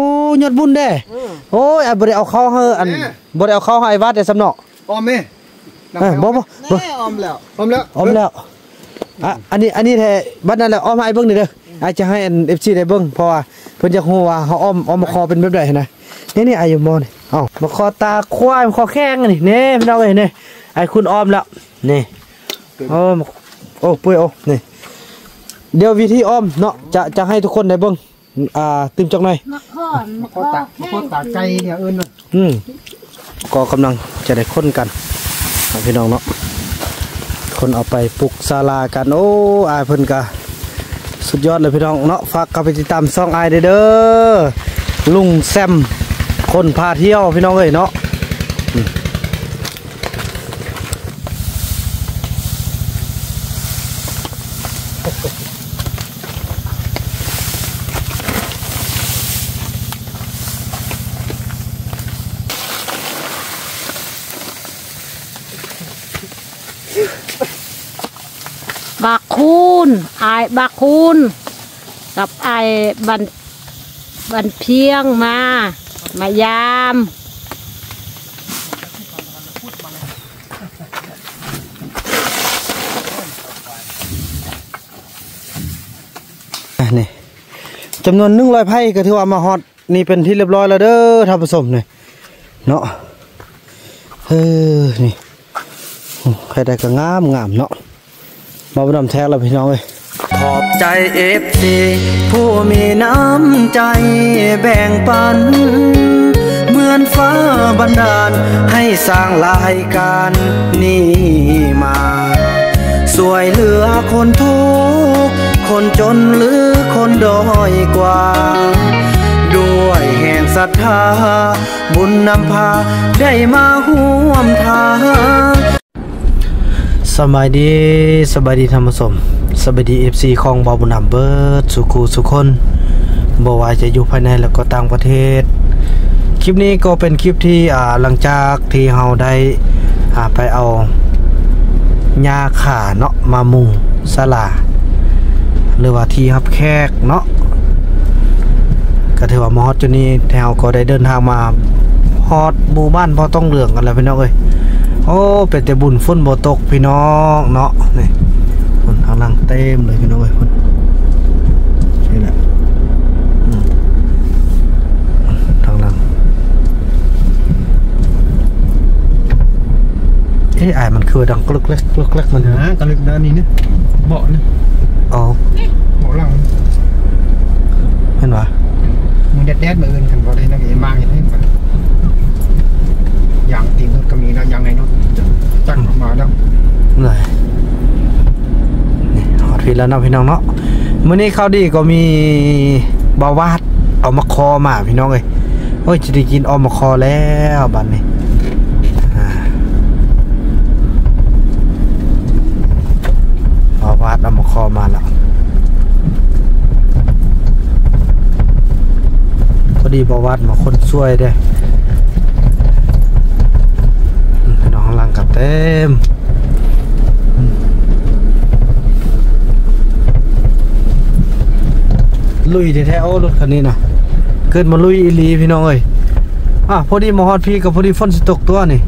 โอ้ยอดบุญเด้เออโอ้ยอะบ่ได้เอาเข้าเฮออันแน่บ่ได้เอาเข้าให้วัดแต่สำเนาะออมไหมเออบ่บ่บ่แน่ออมแล้วออมแล้วออมแล้วอะอันนี้อันนี้แท้บัดนั้นแหละอ้อมให้เบิ่งนี่เด้ออาจจะให้อัน FC ได้เบิ่งเพราะว่าเพิ่นจะฮู้ว่าเฮาอ้อมอ้อมมาคอเป็นแบบใดนะนี่นี่อายุมอนี่เอ้ามาคอตาควายมาคอแข้งนี่นี่พี่น้องเอ้ยนี่ไอ้คุณอ้อมแล้วนี่โอ้มาโอ้ปุ้ยโอ้นี่เดี๋ยววิธีอ้อมเนาะจะจะให้ทุกคนได้เบิ่ง อ่าตื่มจักหน่อยมาข้อนมาโคข้อตรตาแข้โคตรตาไก่เนี่ยเอิญน่ะอืมก็กำลังจะได้ค้นกันเอาพี่น้องเนาะคนเอาไปปลูกศาลากันโอ้อายเพิ่นกะสุดยอดเลยพี่น้องเนาะฝากกลับไปติดตามซ่องอายเด้อเด้อลุงแซมคนพาเที่ยวพี่น้องเอ้ยเนาะ บักคูนไอายบักคูนกับไอายบันบันเพียงมา มายามนี่จำนวนหนึ่งร้อยไพ่ก็ถือว่ามาฮอดนี่เป็นที่เรียบร้อยแล้วเด้อท่านผู้ชมนี่เนาะเออนี่ใครได้ก็งามงามเนาะ มาบนำแท้แล้วพี่น้องเอ้ยขอบใจเอฟซีผู้มีน้ำใจแบ่งปัน เหมือนฟ้าบันดาลให้สร้างรายการนี้มาสวยเหลือคนทุก คนจนหรือคนด้อยกว่า ด้วยแห่งศรัทธา บุญนำพาได้มาห่วมทาง สบายดีสบายดีธรรมสมสบายดีเอฟซีของบาบุญนำเบิร์ดสุขูสุคนบ่ว่าจะอยู่ภายในแล้วก็ต่างประเทศ คลิปนี้ก็เป็นคลิปที่อ่าหลังจากที่เราได้อ่าไปเอายาขาเนาะมามุงสลา หรือว่าที่รับแขกเนาะก็ถือว่ามอดจุนี้แถวก็ได้เดินทางมาฮอดหมู่บ้านพอต้องเหลืองกันแล้วพี่น้องเอ้ย โอ้เป็นแต่บุญฝนบ่ตกพี่น้องเนาะนี่คนทางล่างเต็มเลยพี่น้องเอ้ยคนนี่แหละอืมทางล่างเอ้ยอายมันคือดังกลึกเล็กกลึกเล็กมันนะตะลึกด้านนี้เนี่ยเบาะเนี่ยอ๋อเบาะหลังเห็นวะมึงแดดแดดมาเอิญกันบ่ได้นักเอ็นบางอย่างนี้ก่อน ยางตีนรถก็มีแล้วยางในรถจักรออกมาแล้วเหนื่อยนี่หอดพี่แล้วนะพี่น้องเนาะมื้อนี้ข้าวดีก็มีบาวาดเอามาคอมาพี่น้องเอ้ยโอ้ยจะได้กินเอามาคอแล้วบัดนี้อ่าบาวาดเอามาคอมาแล้วพอดีบาวาดมาคนช่วยเด้อืมพี่น้องข้างล่างกับ เต็มลุยแท้ๆโอ้รถคันนี้นะเกิดมาลุยอีลีพี่น้องเอ้ยอะพอดีมาฮอดพี่กับพอดีฝนสิตกตัวนี่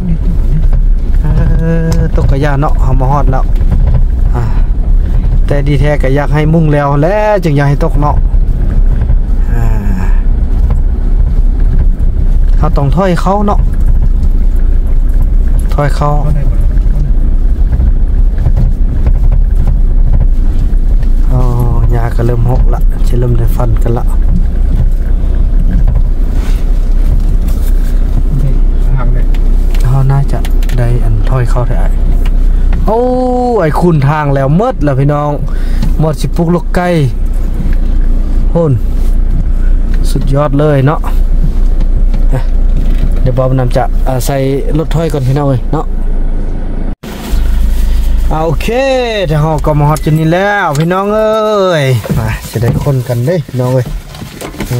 ตกกระยาเนาะเอามาฮอดแล้วแต่ดีแท้ก็อยากให้มุ่งแล้วแล้วจึงอยากให้ตกเนาะเขาต้องถอยเขาเนาะ ถอยเขาเขาได้บ่อ๋อยาก็เริ่มหกละจะเริ่มได้ฟันกันละนี่ห่างเลยเขาน่าจะได้อันถอยเข้าได้โอ้ไอคุณทางแล้วเมดแล้วพี่น้องหมดสิปลุกลูกไก่โหนสุดยอดเลยเนาะเอ๊ะเดี๋ยวบอมนำจะใส่รถถอยก่อนพี่น้องเอ้ยเนาะเอาโอเคเดี๋ยวเราก็มาฮอดจุดนี้แล้วพี่น้องเอ้ยมาจะได้คนกันเด้พี่น้องเอ้ยอ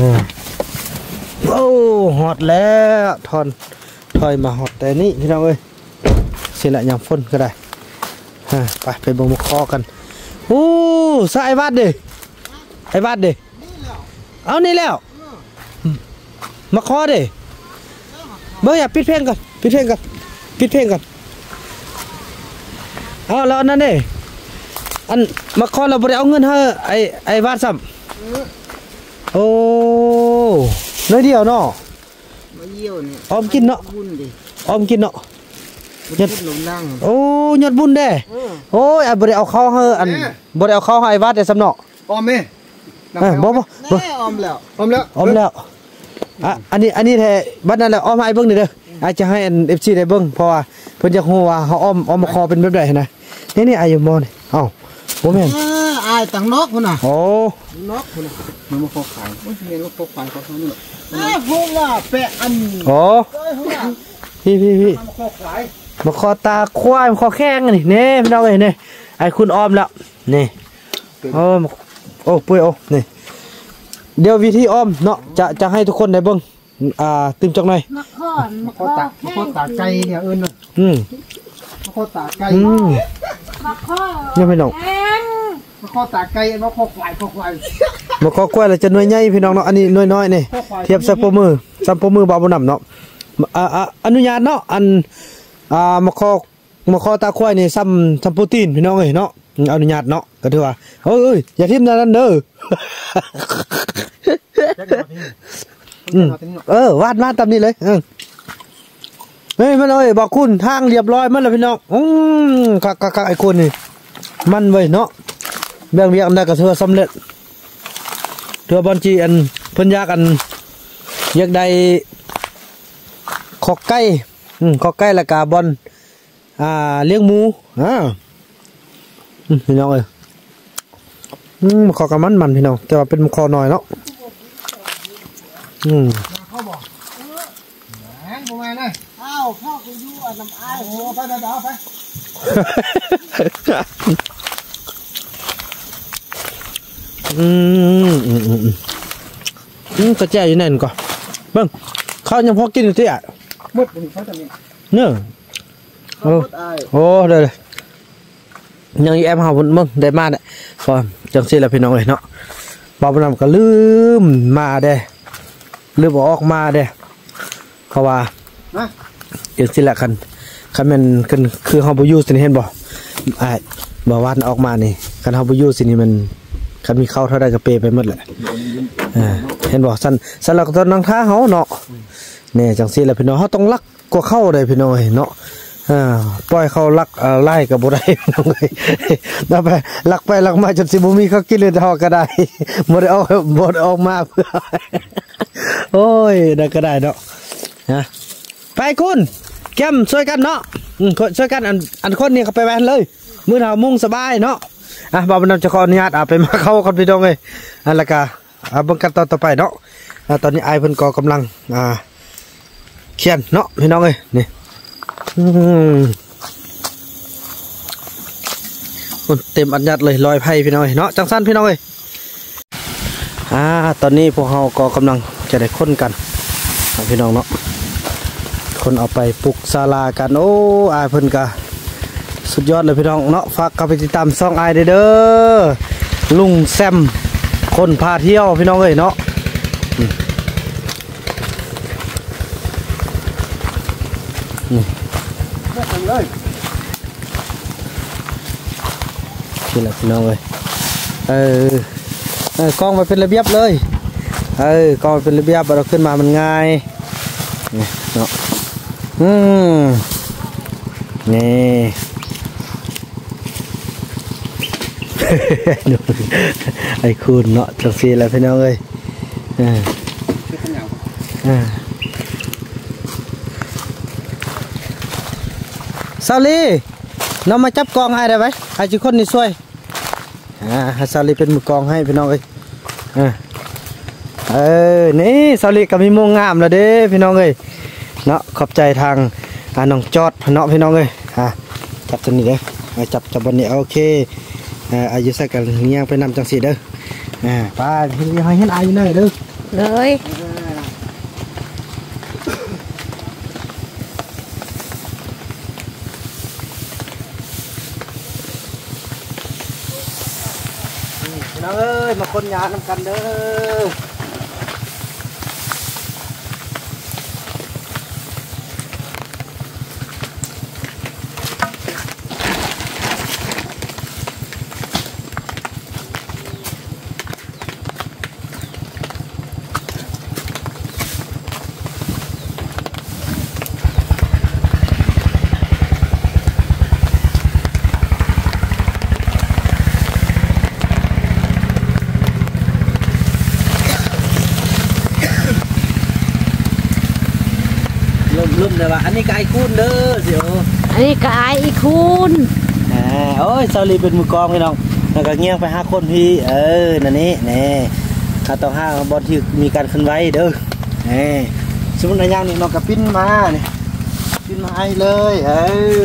โอ้ฮอดแล้วทอนถอยมาหอดแต่นี่พี่น้องเอ้ยเสียละยามฝนก็ได้ไปไปบ่งมาคอกันโอ้สายวัดเด้ไอ้วัดเด้เอานี่แล้วมาคอเด้ เบิ่งอย่าปิดเพลงก่อนปิดเพลงก่อนปิดเพลงก่อนเอาแล้วอันนั้นเด้อันมาคอเราบ่ได้เอาเงินให้ไอ้ไอ้วาดซ้ำโอ้น้อยเดียวเนาะมาเยี่ยวเนี่ยออมกินเนาะบุญดิออมกินเนาะบุญหลงนั่งโอ้ยอดบุญเด้เออโอ้ยอันบ่ได้เอาเข้าให้อันบ่ได้เอาเข้าให้ไอ้วาดได้ซ้ำเนาะออมแม่เออบ่บ่บ่แน่ออมแล้วออมแล้วออมแล้ว อะอันนี้อันนี้แท้บัดนั้นแหละออมให้เบิ่งนี่เด้ออาจจะให้อัน FC ได้เบิ่งเพราะว่าเพิ่นจะฮู้ว่าเฮาออมออมมาคอเป็นแบบใดนะนี่นี่อายุมอนี่เอ้าบ่แม่นอ่าอายตังนอกพุ่นน่ะโอ้นอกพุ่นน่ะมันมาขอขายมันเรียนว่าขอขายเขาเท่านี้อ้าพวกว่าแปะอันโอ้ก้อยหัวพี่พี่พี่มาขอขายมาคอตาควายมาคอแข้งนี่นี่พี่น้องเอ้ยนี่ไอ้คุณออมแล้วนี่โอ้มาโอ้ปุ้ยโอ้นี่ เดี๋ยววิธีออมเนาะจะจะให้ทุกคนได้เบิ่งอ่าตึมจักหน่อยมาขอนมามาขขออตามาขอตาไก่เนี่ยเอิ้นน่ะอืมมาขอตาไก่อืมมาขอเนี่ยพี่น้องแองมาขอตาไก่มาขอควายขอควายมาขอกล้วยแล้วจะหน่วยใหญ่พี่น้องเนาะอันนี้หน่วยน้อยนี่ขอควายเทียบสักปรบมือสักปรบมือบาบุนำเนาะอ่าอ่าอนุญาตเนาะอันอ่ามาขอมาขอตาควายนี่ซ้ำซ้ำโปรตีนพี่น้องเอ้ยเนาะอืมอนุญาตเนาะก็ถือว่าเอ้ยเอ้ยอย่าทิ่มนั่นเด้ออืม เออวาดมาตามนี้เลยเออเฮ้ยมันเอ้ยบอกคุณทางเรียบร้อยมันล้วพี่น้องอืมคักคักคักไอ้คนนี่มันไว้ยเนาะแบ่งเรียกอันใดก็ถือว่าสำเร็จเถือบอลจีอันเพิ่นยากอันอยากได้ขอกไก่อืมขอกไก่ละกาบอลอ่าเลี้ยงหมูอ่าพี่น้องเอ้ยอืมขอกระมันมันพี่น้องแต่ว่าเป็นคอหน้อยเนาะ อืมเขาบอกแหมบ่แม่นเลยอ้าวพ่อกูอยู่อันน้ำอายโอ้ไปไปเอาไปอืมอืมอืมอืมอืมกระแจอยู่นั่นก่อนเบิ่งข้าวยังพอกินอยู่ที่อะมืดเป็นเขาจะมีเนอะเขาโอ้หมดอายโอ้เด้อเลยยังอีแอมเฮาเพิ่นเบิ่งได้มาได้พอจังซี่แหละพี่น้องเอ้ยเนาะบ่าวบ่นำก็ลืมมาเด้ ลืมบ่ออกมาเด้เพราะว่านะจังซี่แหละคันคันแม่นคันคือเฮาบ่อยู่สินี่เห็นบ่อ้ายบ่ว่าออกมานี่คันเฮาบ่อยู่สินี่มันคันมีเข้าเท่าใดก็เปไปหมดแหละอ่าเห็นบอกสันสันหลักตอนนังท้าเขาเนาะเนี่ยจังซี่แหละพี่น้องเขาต้องรักกว่าเข้าเลยพี่น้องเอ้ยเนาะอ่าปล่อยเขาลักเอ่อไล่กับบ่ได้พี่น้องเอ้ยแล้วไปลักไปลักมาจนสิบ่มีเขากินเลยทอก็ได้บ่ได้เอาบ่ได้ออกมาเพื่อ โอ้ยได้ก็ได้เนาะนะไปคุณแก้มช่วยกันเนาะอืมช่วยกันอันอันคนนี้เขาไปแวนเลยมือเฮามุ่งสบายเนาะอะบ่าวบรรณจะขออนุญาตอะไปมาเข้ากันพี่น้องเอ้ยอันละกาอ่าเบิ่งกันตอนต่อไปเนาะอ่าตอนนี้ไอายเพิ่นก็กำลังอ่าเขียนเนาะพี่น้องเอ้ยนี่อืมเต็มอันยัดเลยลอยไพ่พี่น้องเอ้ยเนาะจังสั้นพี่น้องเอ้ยอ่าตอนนี้พวกเราก็กำลัง จะได้ค้นกันพี่น้องเนาะคนเอาไปปลูกศาลากันโอ้อายเพิ่นก็สุดยอดเลยพี่น้องเนาะฝากกับไปติดตามซองอายเด้อลุงแซมคนพาเที่ยวพี่น้องเอ้ยเนาะนี่เลยนี่แหละพี่น้องเอ้ยเออเออกล้องมาเป็นระเบียบเลย เออกล้องเป็นระเบียบเราขึ้นมามันง่ายนี่เนาะอืมนี่ไอ้คุณเนาะจังสีแหล้วพี่น้องเอ้ยเออเป็นขยาวอ่าซาลีน้องมาจับกองให้ได้ไหมให้จุคนนี่ช่วยอ่าให้ซาลีเป็นมือกองให้พี่น้องเอ้ยอ่า เออ นี่ซาลีก็มีโมงงามแล้วเด้พี่น้องเอ้ยเนาะขอบใจทางอ่าน้องจอดเนาะพี่น้องเอ้ยอ่าจับตัวนี้เด้ออ่าจับจับบนนี้โอเคอ่าอายุใส่กันเงี้ยงไปนำจังสีเด้ออ่าไปให้เห็นอายุหน่อยเด้อเลยพี่น้องเอ้ยมาคนยานำกันเด้อ เลยว่าอันนี้ก็ไอ้คุณเด้อเดี๋ยวอันนี้ก็อายอีคุณอ่าโอ้ยเซาลีเป็นมือกลองพี่น้องแล้วก็เงี้ยงไปหาคนพี่เออนั่นนี่แน่ข้าต้องห้าบอลที่มีการเคลื่อนไหวเด้อแน่สมมุติในย่างนี่น้องก็ปิ้นมานี่ปิ้นมาให้เลยเอ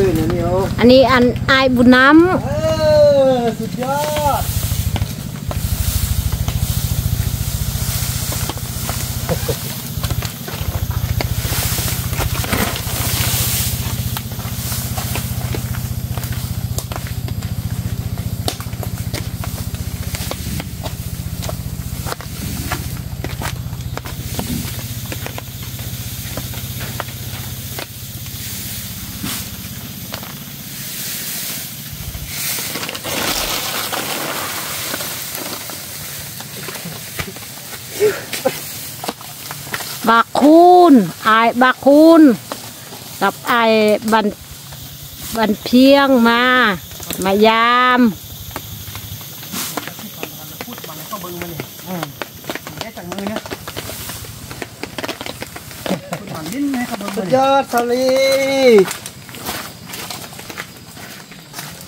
อนั่นนี่โอ้อันนี้อันอายบุญน้เออสุดยอด บากคูนอายบากคูนกับอายบันบันเพียงมา มายามได้จากมือเนี่ยคุณหมันลิ้นให้เขาเบิ่งสุมาดเนี่ยยอดสาลี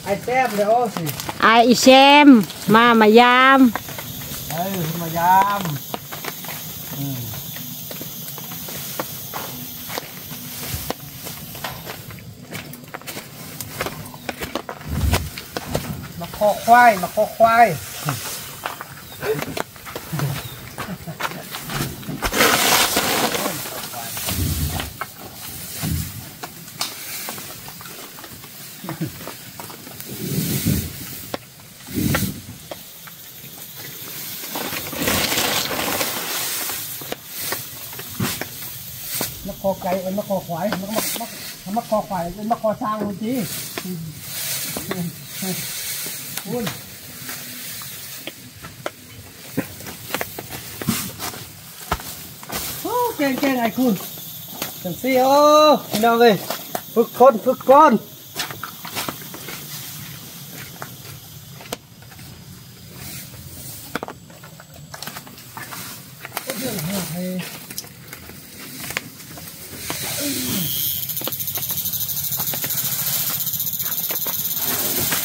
ไอ้แซ่บเลยโอ้สิอายอีแชมมามายาม เอ้ยคุณมายามอืม มา คอควายมาคอควายมาคอไก่เอ็นมาคอควายมามามามาคอควายเอ็นมาคอช้างคนทีคุณโอ้เก่งเก่งไอ้คุณจังซี่โอ้พี่น้องเ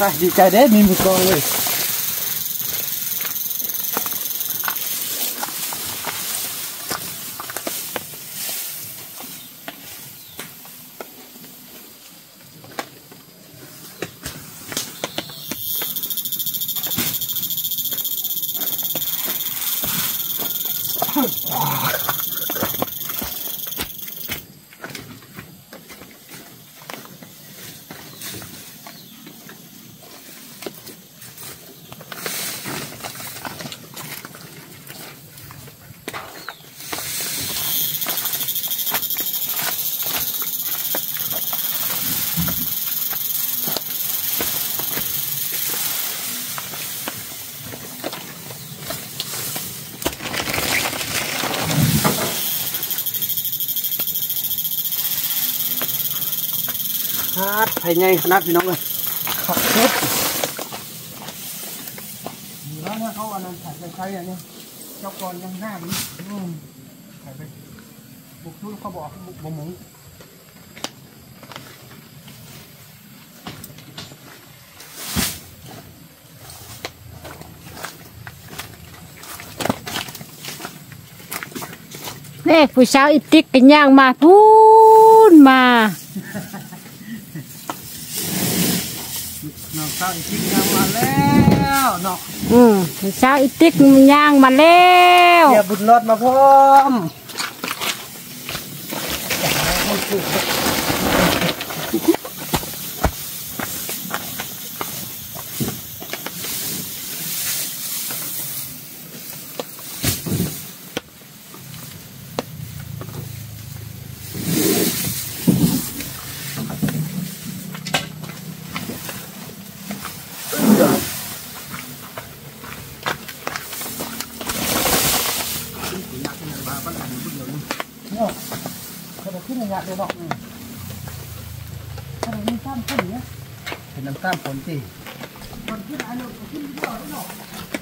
อ้ยฝึกคน ไปดีใจเด้มีมือกลองเลยฮาดไผ่ใหญ่ขนาดพี่น้องเลยขับรถแล้วเนี่ยเขาอันนั้นถ่ายไปใช้อันนี้เจ้าก่อนยังหน้ามันอืมถ่ายไปบุกทุนเขาบอกบุกบ่หมุงเน่ผู้สาวอีติ๊กกันย่างมาพูนมา น้องสาอีกทียังมาแล้วเนาะอืมเช้าอีติ๊กมันย่างมาแล้วเดี๋ยวบุญรอดมาพร้อม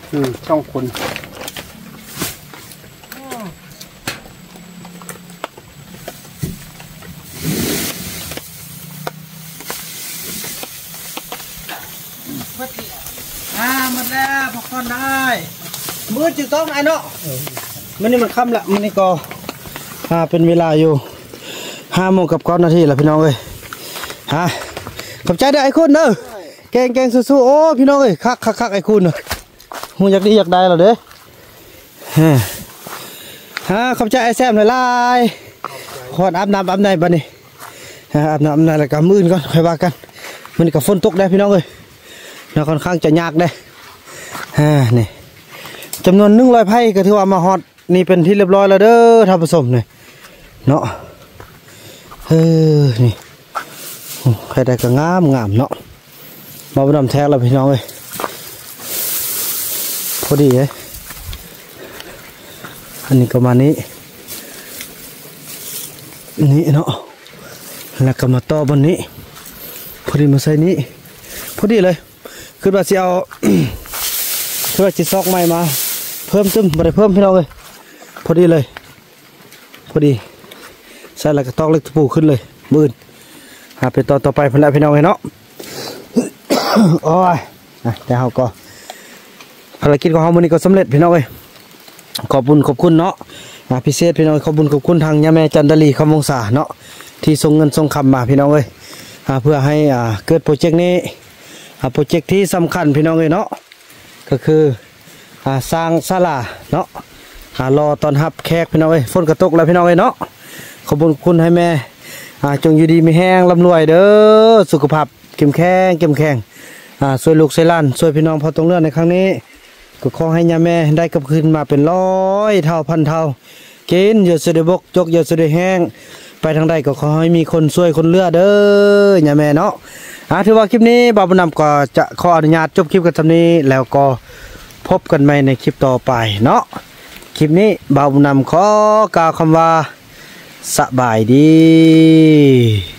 คือช่องคนอ่าหมดแล้วพอคนได้มืดจุดต้องไอ้เนาะมันนี่มันค่ำละมันนี่ก่อ่าเป็นเวลาอยู่ห้าโมงกับก้อนนาทีละพี่น้องเลยฮะขอบใจได้ไอ้คุณเนอะแกงแกงสู้ๆโอ้พี่น้องเลยคักคักคักไอ้คุณเนาะ หูอยากไดีอยากได้เหรอเด้อฮะฮะขอบใจไอ้แซมหลายๆขออาบน้ำอาบในบัดนี้ฮะอาบน้ำอาบในแล้วก็มื้ออนก่อนค่อยว่ากันมันนี่ก็ฝนตกได้พี่น้องเอ้ยแล้วค่อนข้างจะยากได้ฮะนี่จำนวนหนึ่งร้อยไพ่ก็ถือว่ามาฮอตนี่เป็นที่เรียบร้อยแล้วเด้อท่านผู้ชมเนี่ยเนาะเออนี่ใครได้ก็งามงามเนาะมาบนำแท็กแล้วพี่น้องเอ้ย พอดีเลยอันนี้ก็มานี้ นี่เนาะ แล้วก็มาต่อบนนี้ พอดีมาใส่นี้ พอดีเลย คือว่าจะเอาเพื่อจิซอกใหม่มา เพิ่มตึ้มมาได้เพิ่มพี่น้องเลย พอดีเลย พอดี ใส่แล้วก็ตอกเล็กตะปูขึ้นเลยมื่นหาไปตอนต่อไปเพื่อนแล้วพี่น้องเลยเนาะ โอ้ยแต่เขาก็ ภารกิจของเขาวันนี้ก็สำเร็จพี่น้องเลยขอบคุณขอบคุณเนาะพิเศษพี่น้องขอบคุณขอบคุณทางยาแม่จันดลีคำวงศาเนาะที่ส่งเงินส่งคำมาพี่น้องเอะเพื่อให้อ่าเกิดโปรเจกต์นี้อโปรเจกต์ที่สำคัญพี่น้องเลยเนาะก็คืออสร้างศาลาเนาะอารอตอนรับแขกพี่น้องเอ้ยฝนกระตกแล้วพี่น้องเอ้ยเนาะขอบคุณคุณให้แม่อ่าจงอยู่ดีมีแห้งร่ำรวยเด้อสุขภาพเข้มแข็งเข้มแข็งอ่าช่วยลูกช่วยล้านช่วยพี่น้องพอตรงเรื่องในครั้งนี้ ก็ขอให้ยาแม่ได้กลับคืนมาเป็นร้อยเท่าพันเท่ากินอย่าเสได็บกจกอย่าเสได็แห้ง ไปทางใดก็ขอให้มีคนช่วยคนเลือเด้อยาแม่เนาะอ่าถือว่าคลิปนี้บาบุนำก็จะขออนุญาตจบคลิปกันทำนี้แล้วก็พบกันใหม่ในคลิปต่อไปเนาะคลิปนี้บ่าวนำขอกล่าวคำว่าสบายดี